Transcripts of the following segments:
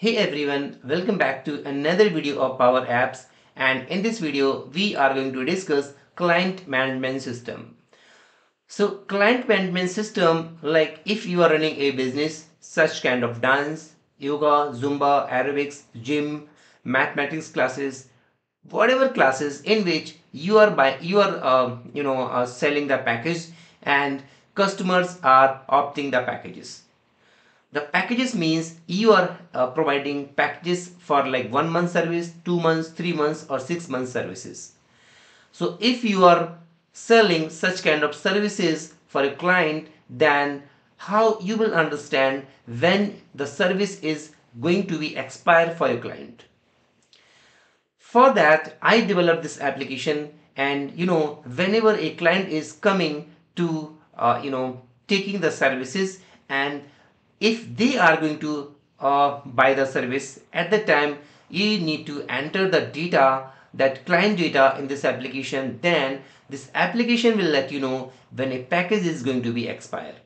Hey everyone, welcome back to another video of Power Apps and in this video we are going to discuss client management system. So client management system like if you are running a business such kind of dance, yoga, zumba, aerobics, gym, mathematics classes, whatever classes in which you are by you are uh, you know uh, selling the package and customers are opting the packages the packages means you are uh, providing packages for like one month service two months three months or six months services. So if you are selling such kind of services for a client then how you will understand when the service is going to be expired for your client. For that i developed this application and you know whenever a client is coming to uh, you know taking the services and if they are going to uh, buy the service at the time you need to enter the data that client data in this application then this application will let you know when a package is going to be expired.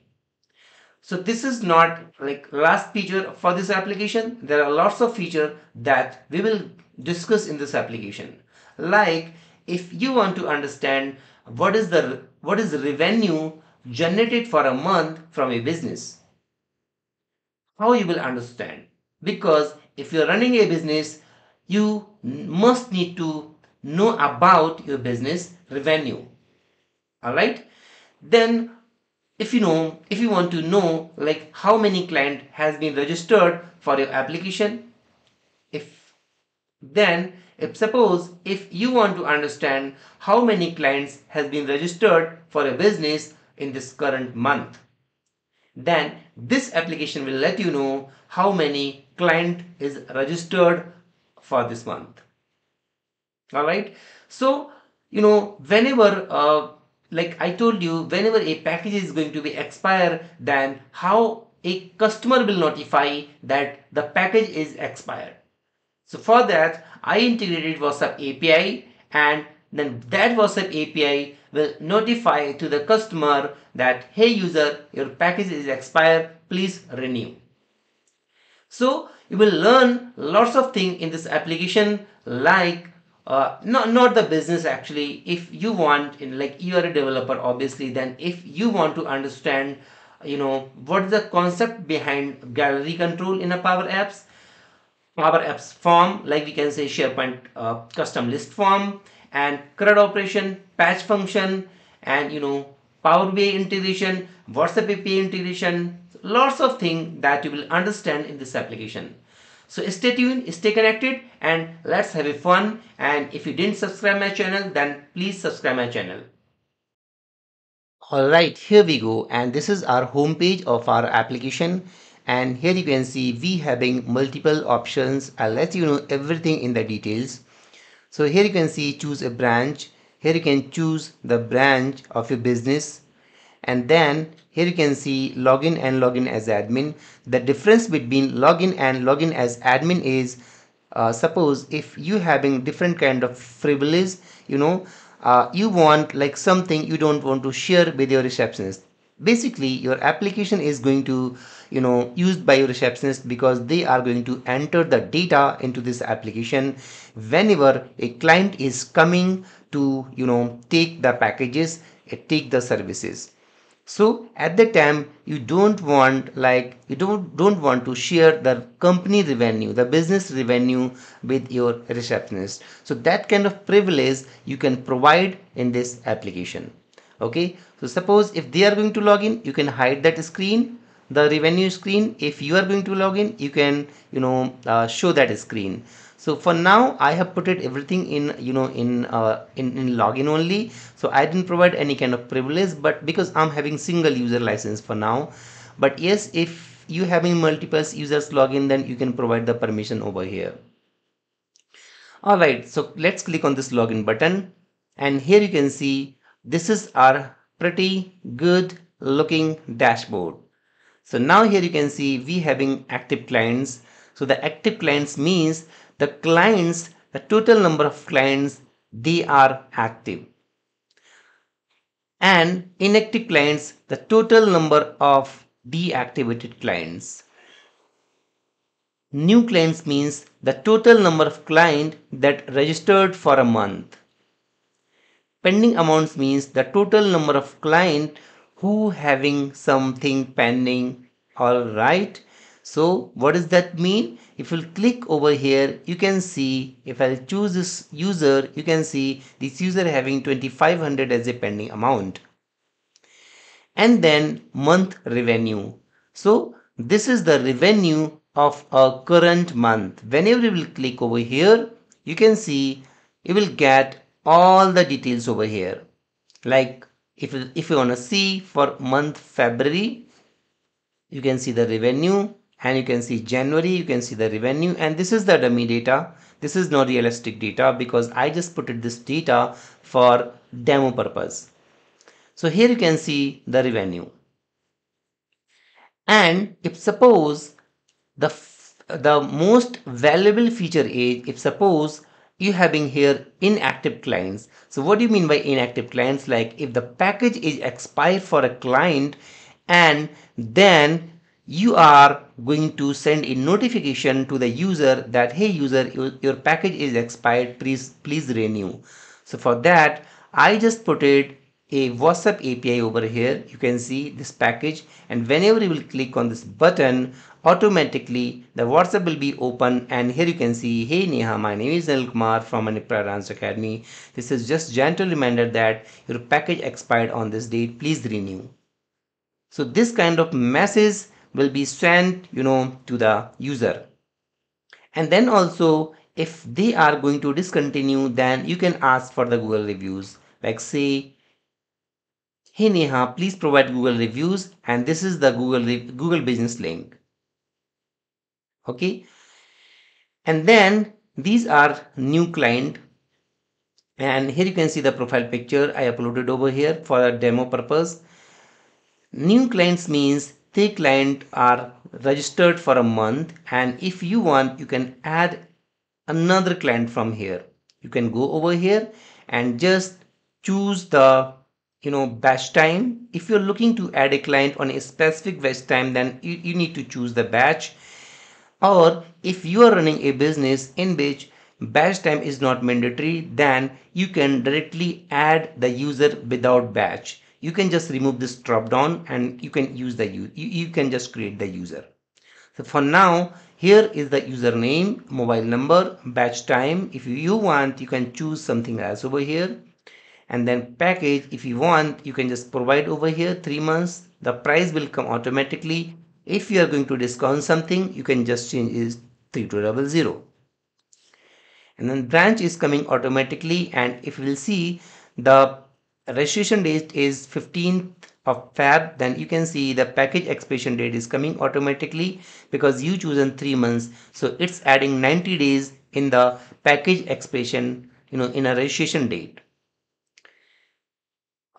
So this is not like last feature for this application. There are lots of features that we will discuss in this application. Like if you want to understand what is the what is the revenue generated for a month from a business how you will understand. Because if you're running a business you must need to know about your business revenue. All right then if you know if you want to know like how many client has been registered for your application if then if suppose if you want to understand how many clients has been registered for a business in this current month then this application will let you know how many client is registered for this month. All right so you know whenever uh, like i told you whenever a package is going to be expire then how a customer will notify that the package is expired. So for that i integrated whatsapp api and then that WhatsApp API will notify to the customer that hey user your package is expired please renew. So you will learn lots of things in this application like uh, not, not the business actually if you want in like you are a developer obviously then if you want to understand you know what is the concept behind gallery control in a power apps power apps form like we can say sharepoint uh, custom list form and CRUD operation, patch function, and you know Power BI integration, WhatsApp API integration, lots of things that you will understand in this application. So stay tuned, stay connected and let's have a fun and if you didn't subscribe my channel then please subscribe my channel. Alright, here we go and this is our home page of our application and here you can see we having multiple options. I'll let you know everything in the details. So here you can see choose a branch. Here you can choose the branch of your business and then here you can see login and login as admin. The difference between login and login as admin is uh, suppose if you having different kind of privilege you know uh, you want like something you don't want to share with your receptionist basically your application is going to you know used by your receptionist because they are going to enter the data into this application whenever a client is coming to you know take the packages eh, take the services. So at the time you don't want like you don't don't want to share the company revenue the business revenue with your receptionist. So that kind of privilege you can provide in this application. Okay? So suppose if they are going to log in you can hide that screen the revenue screen. If you are going to log in you can you know uh, show that screen. So for now i have put it everything in you know in uh, in, in login only. So i didn't provide any kind of privilege but because i'm having single user license for now. But yes if you having multiple users login then you can provide the permission over here. All right so let's click on this login button. And here you can see this is our pretty good looking dashboard so now here you can see we having active clients. So the active clients means the clients the total number of clients they are active. And inactive clients the total number of deactivated clients. New clients means the total number of client that registered for a month. Pending amounts means the total number of client who having something pending. Alright. So what does that mean? If you click over here, you can see if I choose this user, you can see this user having 2500 as a pending amount. And then month revenue. So this is the revenue of a current month. Whenever you will click over here, you can see you will get all the details over here. Like if, if you want to see for month February, you can see the revenue and you can see January, you can see the revenue and this is the dummy data. This is not realistic data because I just put it this data for demo purpose. So here you can see the revenue. And if suppose the the most valuable feature is if suppose you having here inactive clients. So what do you mean by inactive clients? Like if the package is expired for a client and then you are going to send a notification to the user that hey user your, your package is expired. Please please renew. So for that i just put it a WhatsApp API over here. You can see this package. And whenever you will click on this button, automatically the WhatsApp will be open and here you can see, hey Neha, my name is Anil Kumar from Manipura Dance Academy. This is just gentle reminder that your package expired on this date. Please renew. So this kind of message will be sent, you know, to the user. And then also if they are going to discontinue, then you can ask for the Google reviews. Like say Hey Neha, please provide Google reviews and this is the Google, Google business link. Okay. And then these are new client and here you can see the profile picture I uploaded over here for a demo purpose. New clients means the client are registered for a month and if you want you can add another client from here. You can go over here and just choose the you know batch time if you're looking to add a client on a specific batch time then you, you need to choose the batch or if you are running a business in which batch time is not mandatory then you can directly add the user without batch. You can just remove this drop down and you can use the you, you can just create the user. So for now here is the username mobile number batch time. If you want you can choose something else over here. And then package if you want you can just provide over here three months. The price will come automatically if you are going to discount something you can just change is three to 3200 and then branch is coming automatically and if you will see the registration date is 15th of Feb then you can see the package expiration date is coming automatically because you chosen three months. So it's adding 90 days in the package expiration you know in a registration date.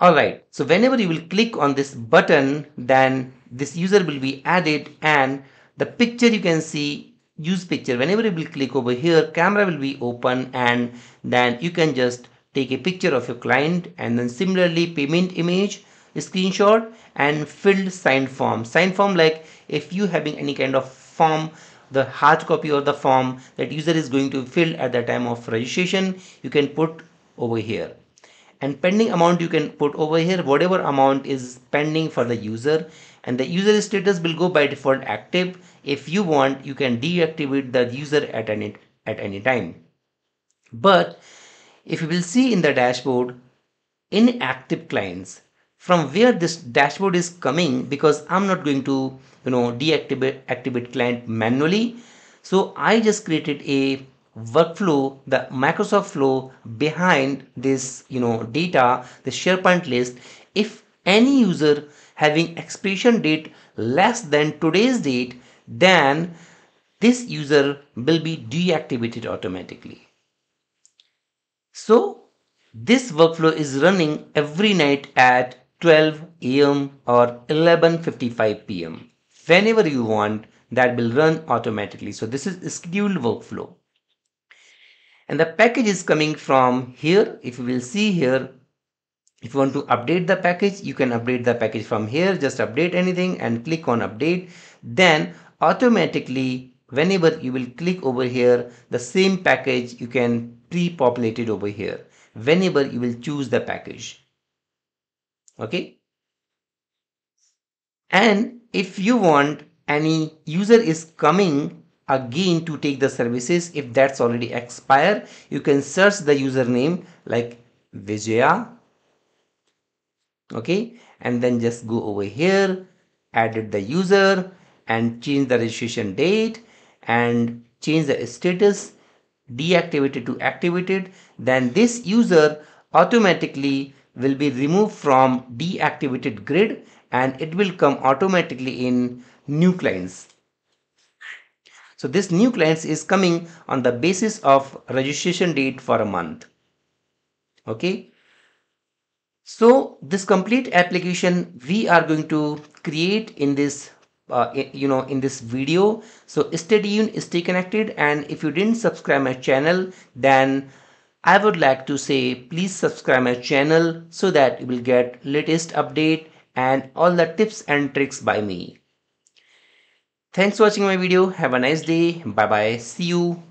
Alright, so whenever you will click on this button, then this user will be added and the picture you can see use picture. Whenever you will click over here, camera will be open and then you can just take a picture of your client and then similarly payment image, screenshot and filled signed form. Signed form like if you having any kind of form the hard copy of the form that user is going to fill at the time of registration you can put over here and pending amount you can put over here whatever amount is pending for the user. And the user status will go by default active. If you want you can deactivate the user at any at any time. But if you will see in the dashboard inactive clients from where this dashboard is coming because I'm not going to you know deactivate activate client manually. So I just created a workflow the microsoft flow behind this you know data the sharepoint list if any user having expiration date less than today's date then this user will be deactivated automatically. So this workflow is running every night at 12 am or 11:55 pm whenever you want that will run automatically. So this is scheduled workflow and the package is coming from here. If you will see here if you want to update the package you can update the package from here. Just update anything and click on update. Then automatically whenever you will click over here the same package you can pre-populate it over here. Whenever you will choose the package. Okay? And if you want any user is coming again to take the services. If that's already expired you can search the username like Vijaya. Okay? And then just go over here edit the user and change the registration date and change the status deactivated to activated. Then this user automatically will be removed from deactivated grid and it will come automatically in new clients so this new clients is coming on the basis of registration date for a month. Okay? So this complete application we are going to create in this uh, you know in this video. So stay tuned stay connected and if you didn't subscribe my channel then I would like to say please subscribe my channel so that you will get latest update and all the tips and tricks by me. Thanks for watching my video. Have a nice day. Bye bye. See you.